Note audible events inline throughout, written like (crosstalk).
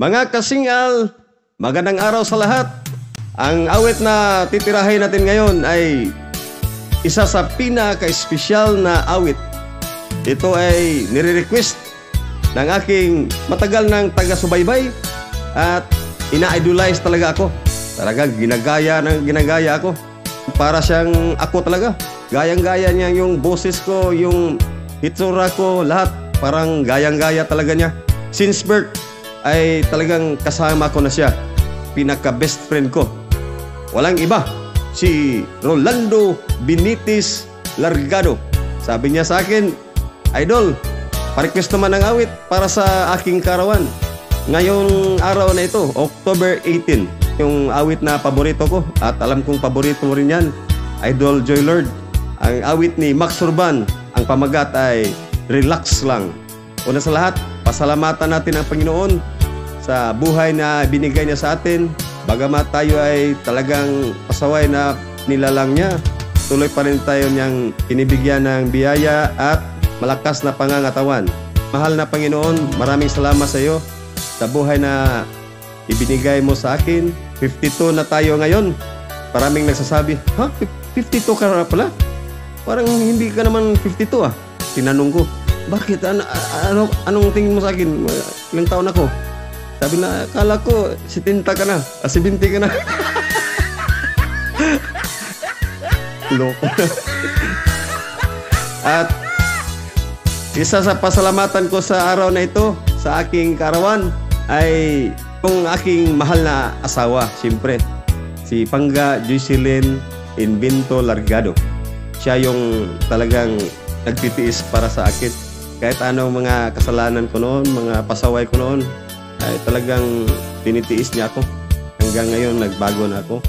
Mga kasingal, magandang araw sa lahat. Ang awit na titirahin natin ngayon ay isa sa pinaka-espesyal na awit. Ito ay nire-request ng aking matagal ng taga-subaybay at ina-idolize talaga ako. Talaga ginagaya ng ginagaya ako. Para siyang ako talaga. Gayang-gaya niya yung boses ko, yung hitsura ko, lahat. Parang gayang-gaya talaga niya. Since birth, ay talagang kasama ko na siya. Pinaka-best friend ko. Walang iba. Si Rolando Benitez Largado. Sabi niya sa akin, Idol, pa-request naman ng awit para sa aking karawan. Ngayong araw na ito, October 18, yung awit na paborito ko at alam kong paborito mo rin yan, Idol Joy Lord. Ang awit ni Max Urban, ang pamagat ay Relax Lang. Una sa lahat, pasalamatan natin ang Panginoon sa buhay na binigay niya sa atin. Bagamat tayo ay talagang pasaway na nilalang niya, tuloy pa rin tayo niyang inibigyan ng biyaya at malakas na pangangatawan. Mahal na Panginoon, maraming salamat sa iyo sa buhay na ibinigay mo sa akin. 52 na tayo ngayon. Maraming nagsasabi, ha? 52 ka pala? Parang hindi ka naman 52 ah. Tinanong ko, bakit? Ano, ano, anong tingin mo sa akin? Ilang taon ako? Sabi na, akala ko, 70 ka na. Ah, 70 ka na. (laughs) Loko At isa sa pasalamatan ko sa araw na ito, sa aking karawan, ay kung aking mahal na asawa, siyempre, si Pangga Joycelyn Invento Largado. Siya yung talagang nagtitiis para sa akin kahit ano mga kasalanan ko noon, mga pasaway ko noon, ay talagang tinitiis niya ako. Hanggang ngayon, nagbago na ako.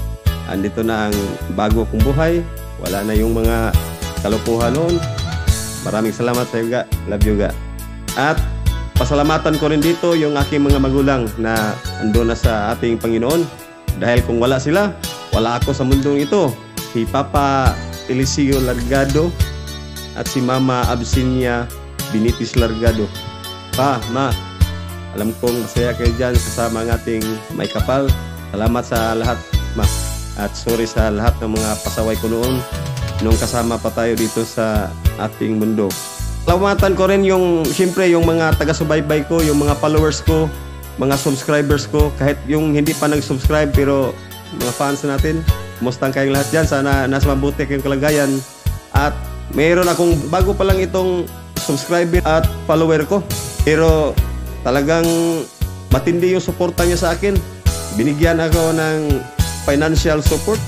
Andito na ang bago kong buhay. Wala na yung mga kalupuhan noon. Maraming salamat sa iyo, ga. Love you, ga. At pasalamatan ko rin dito yung aking mga magulang na ando na sa ating Panginoon. Dahil kung wala sila, wala ako sa mundong ito. Si Papa Eliseo Largado at si Mama Absinia Binitis Largado. Pa, ma, alam kong masaya kayo dyan kasama ang ating may kapal. Salamat sa lahat, ma. At sorry sa lahat ng mga pasaway ko noon nung kasama pa tayo dito sa ating mundo. Salamatan ko rin yung, siyempre, yung mga taga-subaybay ko, yung mga followers ko, mga subscribers ko, kahit yung hindi pa nag-subscribe pero mga fans natin, kumusta kayong lahat dyan? Sana nasa mabuti kayong kalagayan. At mayroon akong, bago pa lang itong subscriber at follower ko. Pero talagang matindi yung suporta niya sa akin. Binigyan ako ng financial support.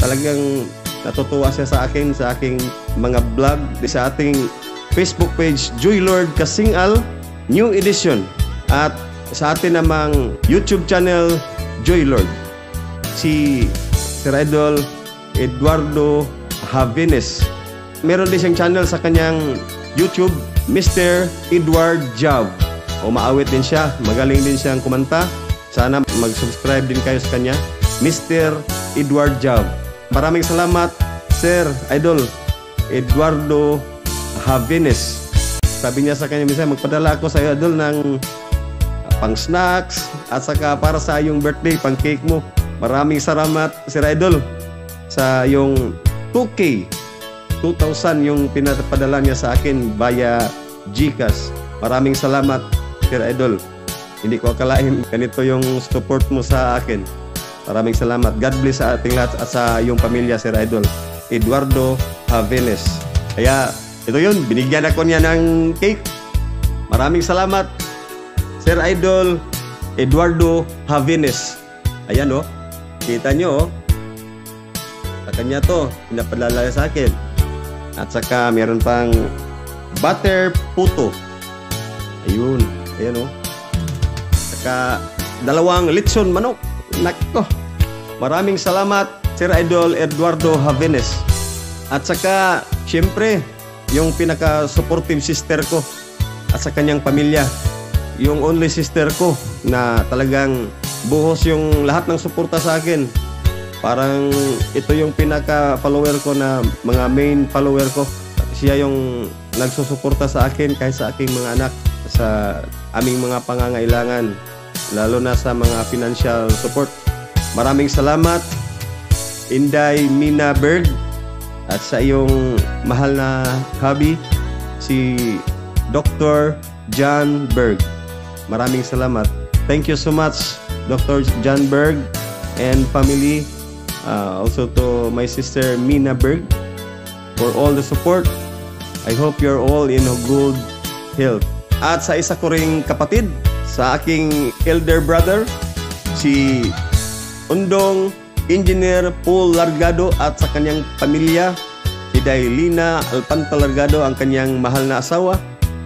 Talagang natutuwa siya sa akin sa aking mga vlog sa ating Facebook page Joy Lord Kasingal New Edition at sa atin namang YouTube channel Joy Lord. Si Sir Idol Eduardo Havines. Meron din siyang channel sa kanyang YouTube, Mr. Edward Job. O maawit din siya, magaling din siyang kumanta. Sana mag-subscribe din kayo sa kanya, Mr. Edward Job. Maraming salamat, Sir Idol Eduardo Havines. Sabi niya sa kanya, minsan magpadala ako sa iyo, Idol, ng pang snacks at saka para sa yung birthday, pang cake mo. Maraming salamat, Sir Idol, sa yung 2K 2,000 yung pinapadala niya sa akin via GCash. Maraming salamat, Sir Idol. Hindi ko akalain (laughs) ganito yung support mo sa akin. Maraming salamat. God bless sa ating lahat at sa iyong pamilya, Sir Idol. Eduardo Havenes. Kaya, ito yun. Binigyan ako niya ng cake. Maraming salamat, Sir Idol Eduardo Havenes. Ayan, oh. Kita nyo, oh. Sa kanya to, pinapadala sa akin. At saka meron pang butter puto. Ayun. Ayan o. Oh. Saka dalawang litson manok. Nako. Maraming salamat Sir Idol Eduardo Havenes. At saka, syempre, yung pinaka-supportive sister ko at sa kanyang pamilya. Yung only sister ko na talagang buhos yung lahat ng suporta sa akin Parang ito yung pinaka-follower ko na mga main follower ko. Siya yung nagsusuporta sa akin kahit sa aking mga anak sa aming mga pangangailangan. lalo na sa mga financial support. Maraming salamat, Inday Mina Berg, at sa iyong mahal na hubby, si Dr. John Berg. Maraming salamat. Thank you so much, Dr. John Berg and family. Uh, also to my sister Mina Berg for all the support. I hope you're all in a good health. At sa isa ko ring kapatid, sa aking elder brother, si Undong Engineer Paul Largado at sa kanyang pamilya, si Dailina Alpanta Largado, ang kanyang mahal na asawa.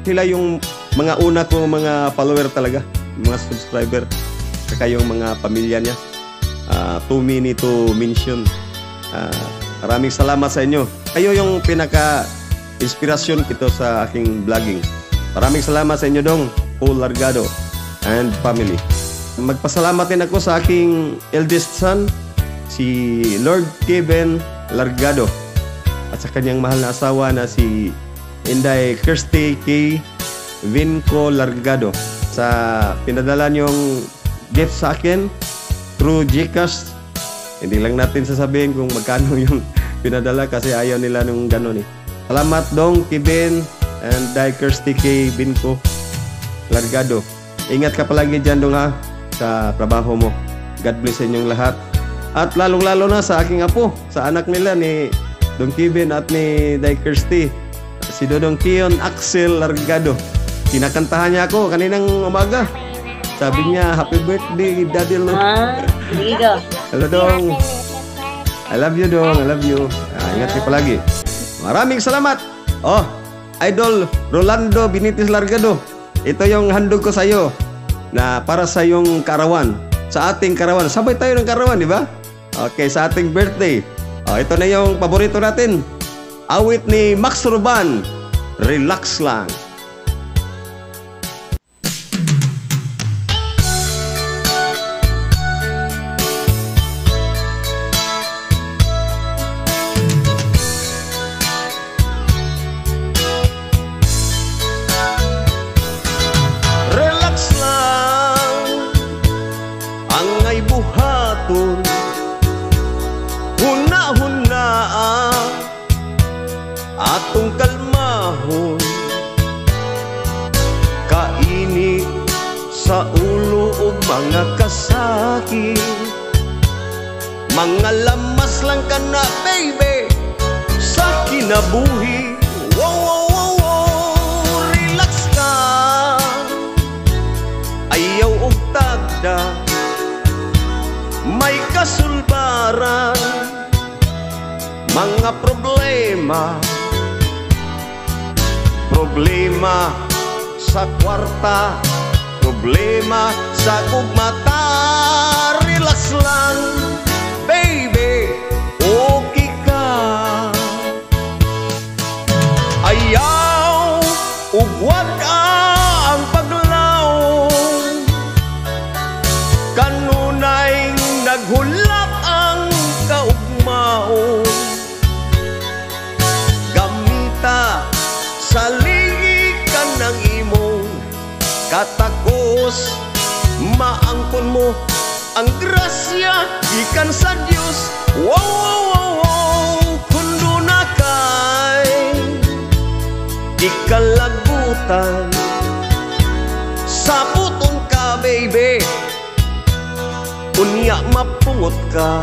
Sila yung mga una ko mga follower talaga, mga subscriber, saka yung mga pamilya niya. Uh, too many to mention. Uh, maraming salamat sa inyo. Kayo yung pinaka-inspirasyon kito sa aking vlogging. Maraming salamat sa inyo dong, Paul Largado and family. Magpasalamat din ako sa aking eldest son, si Lord Kevin Largado at sa kanyang mahal na asawa na si Inday Kirsty K. Vinco Largado sa pinadala niyong gift sa akin through Gcash. Hindi lang natin sasabihin kung magkano (laughs) yung pinadala kasi ayaw nila nung gano'n eh. Salamat dong Kevin and Day Kirsty K. Vinco Largado. Ingat ka palagi dyan dong ha sa trabaho mo. God bless inyong lahat. At lalong-lalo na sa aking apo, sa anak nila ni Don Kevin at ni Day Kirsty, si Dodong Kion Axel Largado. Kinakantahan niya ako kaninang umaga. Sabi niya, happy birthday, Daddy Lo. Ah, Liga. (laughs) Hello, Dong. I love you, Dong. I love you. Ah, ingat kayo palagi. Maraming salamat. Oh, Idol Rolando Binitis Largado. Ito yung handog ko sa iyo na para sa yung karawan. Sa ating karawan. Sabay tayo ng karawan, di ba? Okay, sa ating birthday. Oh, ito na yung paborito natin. Awit ni Max Ruban. Relax lang. Atong kalmahon Kainit sa ulo ug mga kasakit Mga lamas lang ka na baby sa kinabuhi. Wow, wow, wow, wow, relax ka. Ayaw og May kasulbaran. Mga problema Problema sa kwarta Problema sa gugmata Relax lang, katakos Maangkon mo ang grasya ikan sa Dios Wow, wow, wow, wow Kundo na kay ikalagutan. Saputon ka, baby Unya mapungot ka.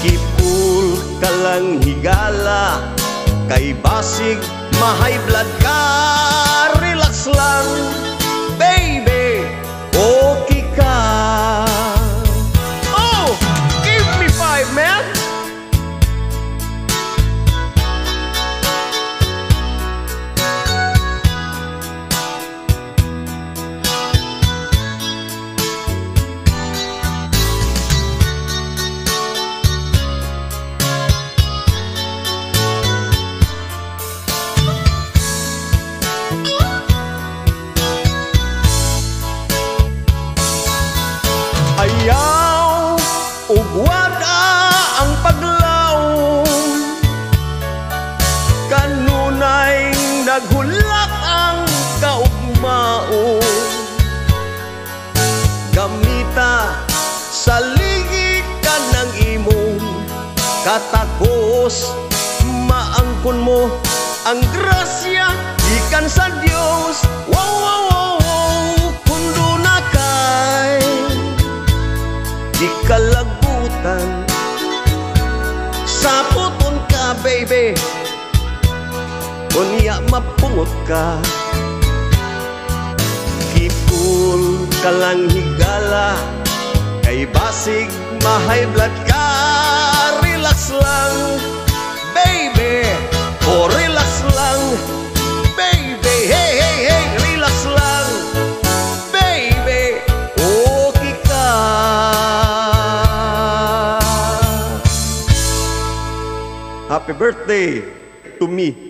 Kipul ka lang higala Kay basig mahay blood ka Relax Saligi ka ng imong katakos Maangkon mo ang grasya Ikan sa Diyos Wow, wow, wow, wow Kundo na kay kalagutan Sa puton ka, baby. Unya mapungot ka Kipul ka lang higala Kay basig mahay blood ka. Relax lang Baby. O relax lang Baby. Hey hey hey Relax lang Baby. Okay ka. Happy birthday to me.